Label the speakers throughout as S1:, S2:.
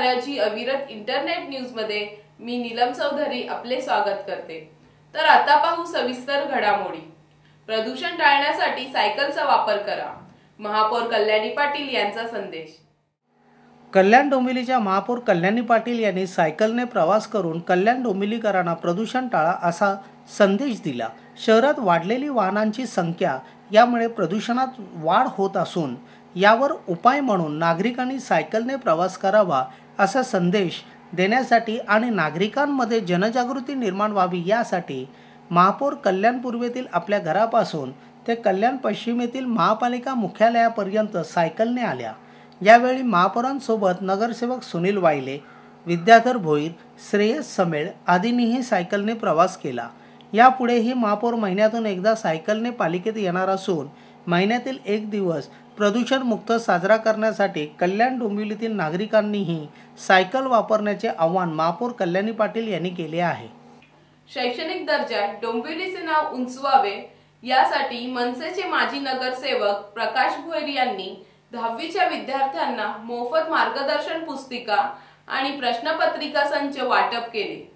S1: तत्वावर अविरत इंटरनेट न्यूजमध्ये मी नीलम चौधरी आपले स्वागत करते. तर आता पाहू सविस्तर घडामोडी. प्रदूषण टाळण्यासाठी सायकलचा वापर करा. महापौर कल्याणी पाटील यांचा संदेश.
S2: कल्याण डोंबिवलीच्या महापौर कल्याणी पाटील यांनी सायकलने प्रवास करून कल्याण डोंबिवलीकरांना प्रदूषण टाळा असा संदेश दिला. शहरात वाढलेली वाहनांची संख्या यामुळे प्रदूषणात वाढ होत असून यावर उपाय म्हणून नागरिकांनी सायकलने प्रवास करावा असा संदेश देण्यासाठी आणि नागरिकांमध्ये जनजागृती निर्माण व्हावी यासाठी महापौर कल्याण पूर्वेतील आपल्या घरापासून ते कल्याण पश्चिमेतील महापालिका मुख्यालयापर्यंत सायकलने आल्या. यावेळी महापौरांसोबत नगरसेवक सुनील वायले विद्याधर भोईर श्रेयस समेळ आदींनीही सायकलने प्रवास केला. यापुढेही महापौर महिन्यातून एकदा सायकलने पालिकेत येणार असून महिन्यातील एक दिवस प्रदूषणमुक्त साजरा करण्यासाठी कल्याण डोंबिवलीतील नागरिकांनीही सायकल वापरण्याचे आवाहन महापौर कल्याणी पाटील यांनी केले आहे.
S1: शैक्षणिक दर्जात डोंबिवलीचे नाव उंचवावे यासाठी मनसेचे माजी नगरसेवक प्रकाश भोईर यांनी दहावीच्या विद्यार्थ्यांना मोफत मार्गदर्शन पुस्तिका आणि प्रश्नपत्रिका संच वाटप केले.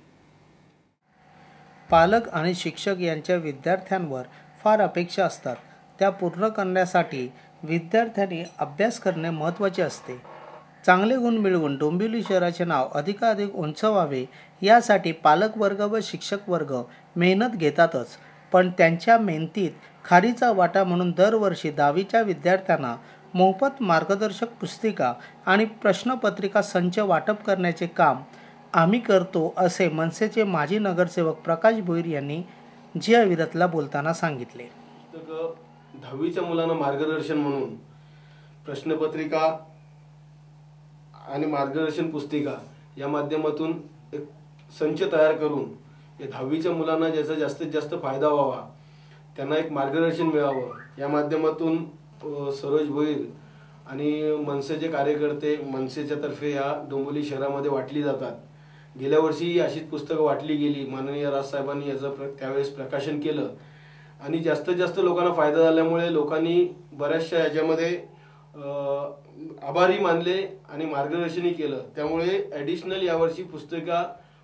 S2: पालक आणि शिक्षक यांच्या विद्यार्थ्यांवर फार अपेक्षा असतात. त्या पूर्ण करण्यासाठी विद्यार्थ्यांनी अभ्यास करणे महत्त्वाचे असते. चांगले गुण मिळवून डोंबिवली शहराचे नाव अधिकाधिक उंच व्हावे यासाठी पालकवर्ग व शिक्षक वर्ग मेहनत घेतातच. पण त्यांच्या मेहनतीत खारीचा वाटा म्हणून दरवर्षी दहावीच्या विद्यार्थ्यांना मोफत मार्गदर्शक पुस्तिका आणि प्रश्नपत्रिका संच वाटप करण्याचे काम आम्ही करतो असे मनसेचे माजी नगरसेवक प्रकाश भोईर यांनी जी अविरतला बोलताना सांगितले.
S3: दहावीच्या मुलांना मार्गदर्शन म्हणून प्रश्नपत्रिका आणि मार्गदर्शन पुस्तिका या माध्यमातून एक संच तयार करून या दहावीच्या मुलांना ज्याचा जास्तीत जास्त फायदा व्हावा त्यांना एक मार्गदर्शन मिळावं. या माध्यमातून सरोज भोईर आणि मनसेचे कार्यकर्ते मनसेच्या तर्फे या डोंबिवली शहरामध्ये वाटली जातात. गेल्या वर्षी अशीच पुस्तकं वाटली गेली. माननीय राजसाहेबांनी याचं प्र त्यावेळेस प्रकाशन केलं. आणि जास्तीत जास्त लोकांना फायदा झाल्यामुळे लोकांनी बऱ्याचशा याच्यामध्ये आभारी मानले आणि मार्गदर्शनही केलं. त्यामुळे ॲडिशनल यावर्षी पुस्तिका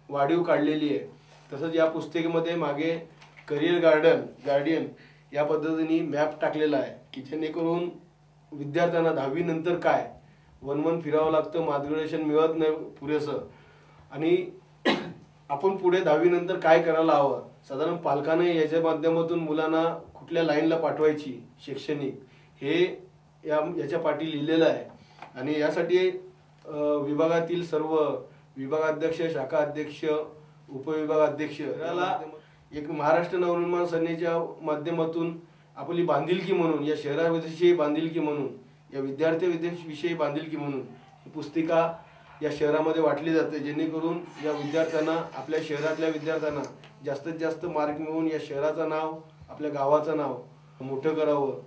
S3: वाढीव काढलेली आहे. तसंच या पुस्तिकेमध्ये मागे करिअर गार्डन गार्डियन या पद्धतीने मॅप टाकलेला आहे की जेणेकरून विद्यार्थ्यांना दहावीनंतर काय? वन वन फिरावं लागतं मार्गदर्शन मिळत नाही पुरेसं. आणि आपण पुढे दहावीनंतर काय करायला हवं? साधारण पालकाने याच्या माध्यमातून मुलांना कुठल्या लाईनला पाठवायची शैक्षणिक हे या याच्या पाठी लिहिलेलं आहे. आणि यासाठी विभागातील सर्व विभागाध्यक्ष शाखा अध्यक्ष उपविभागाध्यक्ष याला एक महाराष्ट्र नवनिर्माण सेनेच्या माध्यमातून आपली बांधिलकी म्हणून या शहराविषयी बांधिलकी म्हणून या विद्यार्थी विषयी बांधिलकी म्हणून ही पुस्तिका या शहरामध्ये वाटली जाते. जेणेकरून या विद्यार्थ्यांना आपल्या शहरातल्या विद्यार्थ्यांना जास्तीत जास्त मार्क मिळवून या शहराचं नाव आपल्या गावाचं नाव मोठं करावं.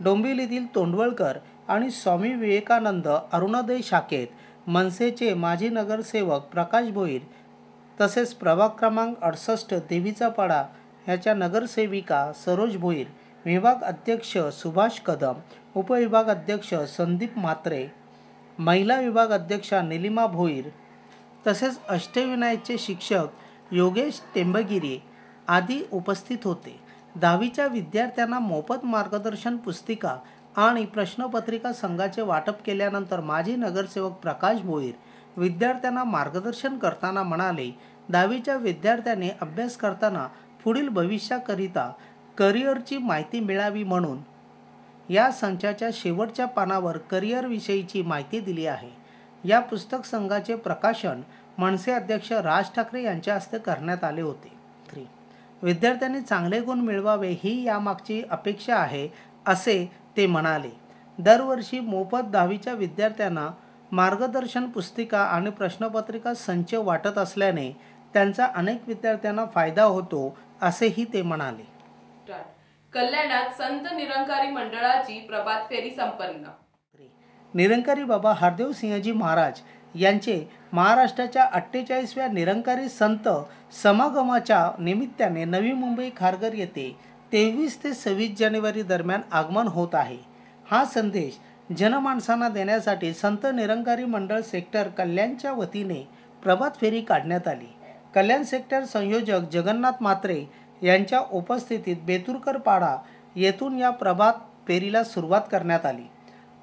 S2: डोंबिवलीतील तोंडवळकर आणि स्वामी विवेकानंद अरुणोदय शाखेत मनसेचे माजी नगरसेवक प्रकाश भोईर तसेच प्रभाग क्रमांक अडसष्ट देवीचा पाडा ह्याच्या नगरसेविका सरोज भोईर विभाग अध्यक्ष सुभाष कदम उपविभाग अध्यक्ष संदीप म्हात्रे महिला विभाग अध्यक्षा निलिमा भोईर तसेच अष्टविनायकचे शिक्षक योगेश टेंबगिरी आदी उपस्थित होते. दहावीच्या विद्यार्थ्यांना मोफत मार्गदर्शन पुस्तिका आणि प्रश्नपत्रिका संघाचे वाटप केल्यानंतर माजी नगरसेवक प्रकाश भोईर विद्यार्थ्यांना मार्गदर्शन करताना म्हणाले दहावीच्या विद्यार्थ्याने अभ्यास करताना पुढील भविष्याकरिता करिअरची माहिती मिळावी म्हणून या संचाच्या शेवटच्या पानावर करिअरविषयीची माहिती दिली आहे या पुस्तक संघाचे प्रकाशन मनसे अध्यक्ष राज ठाकरे यांच्या हस्ते करण्यात आले होते. थ्री. विद्यार्थ्यांनी चांगले गुण मिळवावे ही यामागची अपेक्षा आहे असे ते म्हणाले. दरवर्षी मोफत दहावीच्या विद्यार्थ्यांना मार्गदर्शन पुस्तिका आणि प्रश्नपत्रिका संच वाटत असल्याने त्यांचा अनेक विद्यार्थ्यांना फायदा होतो असेही ते म्हणाले.
S1: कल्याणात संत निरंकारी मंडळाची प्रभात फेरी संपन्न.
S2: निरंकारी बाबा हरदेव सिंहजी महाराज यांचे महाराष्ट्राच्या अठ्ठेचाळीसव्या निरंकारी संत समागमाच्या निमित्ताने नवी मुंबई खारघर येथे तेवीस ते सव्वीस जानेवारी दरम्यान आगमन होत आहे. हा संदेश जनमानसांना देण्यासाठी संत निरंकारी मंडळ सेक्टर कल्याणच्या वतीने प्रभात फेरी काढण्यात आली. कल्याण सेक्टर संयोजक जगन्नाथ मात्रे यांच्या उपस्थितीत बेतुरकर पाडा येथून या प्रभात फेरीला सुरुवात करण्यात आली.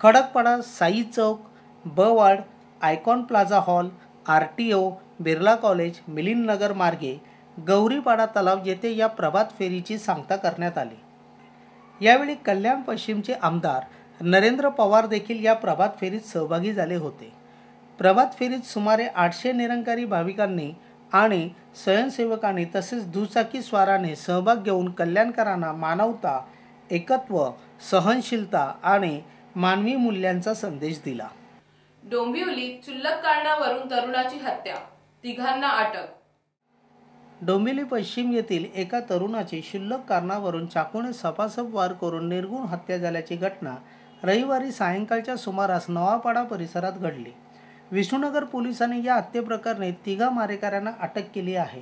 S2: Khadakpada Sai Chowk बवाड icon plaza hall R T O Birla college Milind Nagar मार्गे गौरीपाडा तलाव येथे या प्रभात फेरीची सांगता करण्यात आली. यावेळी कल्याण पश्चिमचे आमदार नरेंद्र पवार देखील या प्रभात फेरीत सहभागी झाले होते. प्रभात फेरीत सुमारे आठशे निरंकारी भाविकांनी आणि स्वयंसेवकांनी तसेच दुचाकी स्वाराने सहभाग घेऊन कल्याणकरांना मानवता एकत्व सहनशीलता आणि मानवी मूल्यांचा संदेश दिला.
S1: डोंबिवली क्षुल्लक कारणावरून तरुणाची हत्या. तिघांना अटक.
S2: डोंबिवली पश्चिम येथील एका तरुणाची क्षुल्लक कारणावरून चाकूने सपासप वार करून निर्गुण हत्या झाल्याची घटना रविवारी सायंकाळच्या सुमारास नवापाडा परिसरात घडली. विष्णुनगर पोलिसांनी या हत्येप्रकरणी तिघा मारेकऱ्यांना अटक केली आहे.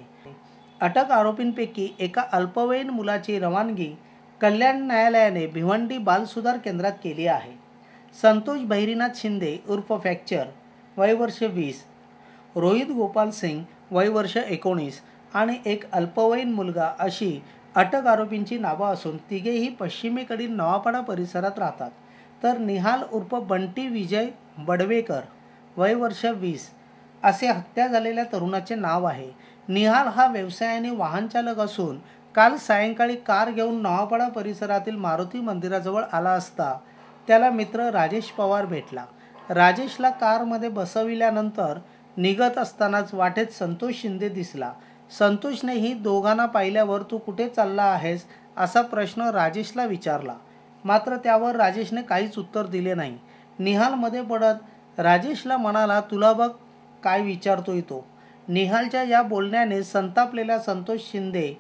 S2: अटक आरोपींपैकी एका अल्पवयीन मुलाची रवानगी कल्याण न्यायालयाने भिवंडी बालसुधार केंद्रात केली आहे. संतोष भैरीनाथ शिंदे उर्फ फॅक्चर वय वर्ष वीस. रोहित गोपाल सिंग वय वर्ष एकोणीस. आणि एक अल्पवयीन मुलगा अशी अटक आरोपींची नावं असून तिघेही पश्चिमेकडील नवापाडा परिसरात राहतात. तर निहाल उर्फ बंटी विजय बडवेकर वय वर्ष वीस. असे हत्या झालेल्या तरुणाचे नाव आहे. निहाल हा व्यवसायाने वाहनचालक असून काल सायंकाळी कार घेऊन नवापाडा परिसरातील मारुती मंदिराजवळ आला असता त्याला मित्र राजेश पवार भेटला. राजेशला कारमध्ये बसविल्यानंतर निघत असतानाच वाटेत संतोष शिंदे दिसला. संतोषनेही दोघांना पाहिल्यावर तू कुठे चालला आहेस? असा प्रश्न राजेशला विचारला. मात्र त्यावर राजेशने काहीच उत्तर दिले नाही. निहालमध्ये पडत राजेशला म्हणाला तुला बघ काय विचारतोय तो. निहालच्या या बोलण्याने संतापलेल्या संतोष शिंदे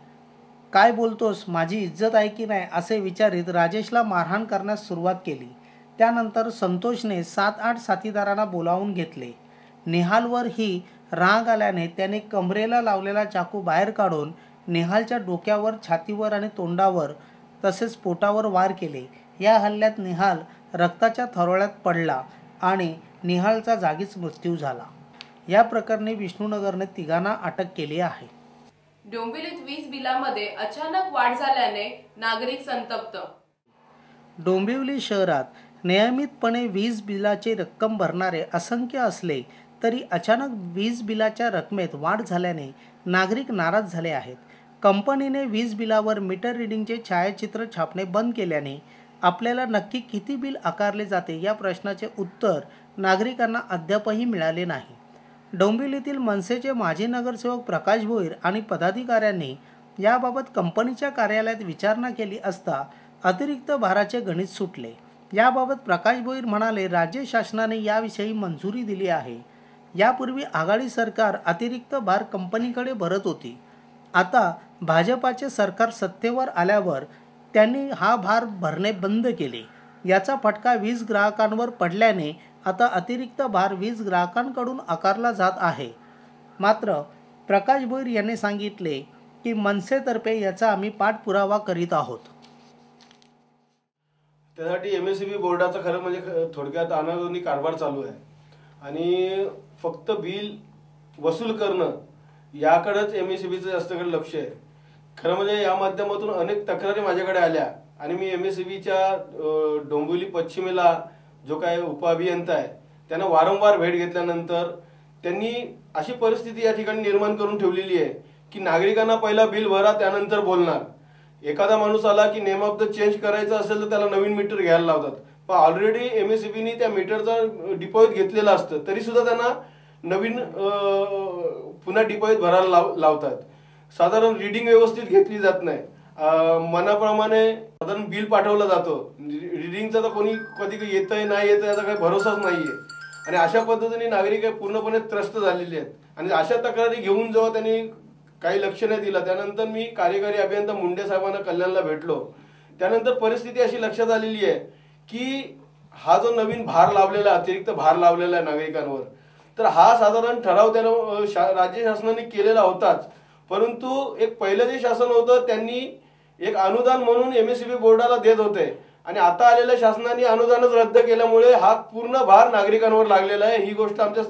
S2: काय बोलतोस? माझी इज्जत आहे की नाही? असे विचारित राजेशला मारहाण करण्यास सुरुवात केली. त्यानंतर संतोषने सात आठ साथीदारांना बोलावून घेतले. निहालवर ही राग आल्याने त्याने कमरेला लावलेला चाकू बाहेर काढून निहालच्या डोक्यावर छातीवर आणि तोंडावर तसेच पोटावर वार केले. या हल्ल्यात निहाल रक्ताच्या थरोळ्यात पडला आणि निहालचा जागीच मृत्यू झाला. या प्रकरणी विष्णुनगरने तिघांना अटक केली आहे.
S1: डोंबिवलीत वीज बिलामध्ये अचानक वाढ झाल्याने नागरिक संतप्त.
S2: डोंबिवली शहरात नियमितपणे वीज बिलाची रक्कम भरणारे असंख्य असले तरी अचानक वीज बिलाच्या रकमेत वाढ झाल्याने नागरिक नाराज झाले आहेत. कंपनीने वीज बिलावर मीटर रिडिंगचे छायाचित्र छापणे बंद केल्याने आपल्याला नक्की किती बिल आकारले जाते या प्रश्नाचे उत्तर नागरिकांना अद्यापही मिळाले नाही. डोंबिवलीतील मनसेचे माजी नगरसेवक प्रकाश भोईर आणि पदाधिकाऱ्यांनी याबाबत कंपनीच्या कार्यालयात विचारणा केली असता अतिरिक्त भाराचे गणित सुटले. याबाबत प्रकाश भोईर म्हणाले राज्य शासनाने याविषयी मंजुरी दिली आहे. यापूर्वी आघाडी सरकार अतिरिक्त भार कंपनीकडे भरत होती. आता भाजपाचे सरकार सत्तेवर आल्यावर त्यांनी हा भार भरणे बंद केले. याचा फटका वीज ग्राहकांवर पडल्याने आता अतिरिक्त भार वीज ग्राहकांकडून आकारला जात आहे. मात्र प्रकाश भोईर यांनी सांगितले की मनसेतर्फे याचा आम्ही पाठपुरावा करीत आहोत.
S3: त्यासाठी एम एस बी बोर्डाचा खरं म्हणजे थोडक्यात अनादोनी कारभार चालू आहे. आणि फक्त बिल वसूल करणं याकडेच एम एस बीचं जास्तकडे लक्ष आहे. खरं म्हणजे या माध्यमातून अनेक तक्रारी माझ्याकडे आल्या आणि मी एम एस बीच्या डोंबिवली पश्चिमेला जो काय उपअभियंता आहे त्यांना वारंवार भेट घेतल्यानंतर त्यांनी अशी परिस्थिती या ठिकाणी निर्माण करून ठेवलेली आहे की नागरिकांना पहिला बिल भरा त्यानंतर बोलणार. एखादा माणूस आला की नेम ऑफ द चेंज करायचं असेल तर त्याला नवीन मीटर घ्यायला लावतात. पण ऑलरेडी एम एस बीने त्या मीटरचा डिपॉझिट घेतलेलं असतं तरी सुद्धा त्यांना नवीन पुन्हा डिपॉझिट भरायला लाव लावतात. साधारण रिडिंग व्यवस्थित घेतली जात नाही. मनाप्रमाणे साधारण बिल पाठवलं जातं. म्हणजे रिडिंगचा तर कोणी कधी येतंय नाही येतं याचा काही भरोसाच नाहीये. आणि अशा पद्धतीने नागरिक पूर्णपणे त्रस्त झालेले आहेत. आणि अशा तक्रारी घेऊन जेव्हा त्यांनी काही लक्ष नाही दिलं त्यानंतर मी कार्यकारी अभियंता मुंडे साहेबांना कल्याणला भेटलो. त्यानंतर परिस्थिती अशी लक्षात आलेली आहे की हा जो नवीन भार लावलेला अतिरिक्त भार लावलेला आहे नागरिकांवर तर हा साधारण ठराव त्यानं राज्य शासनाने केलेला होताच. परंतु एक पहिलं जे शासन होतं त्यांनी एक अनुदान म्हणून एम एस बी बोर्डाला देत होते. आणि आता आलेल्या शासनाने अनुदानच रद्द केल्यामुळे हा पूर्ण भार नागरिकांवर लागलेला आहे. ही गोष्ट आमच्या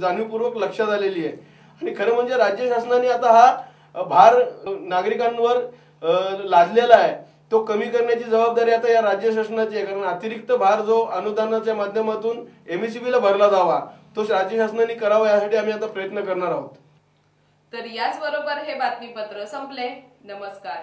S3: जाणीवपूर्वक लक्षात आलेली आहे. आणि खरं म्हणजे राज्य शासनाने आता हा भार नागरिकांवर लादलेला आहे. तो कमी करण्याची जबाबदारी आता या राज्य शासनाची आहे. कारण अतिरिक्त भार जो अनुदानाच्या माध्यमातून एमएससीबी ला भरला जावा तो राज्य शासनाने करावा यासाठी आम्ही आता प्रयत्न करणार आहोत.
S1: तर याच बरोबर हे बातमीपत्र संपले. नमस्कार.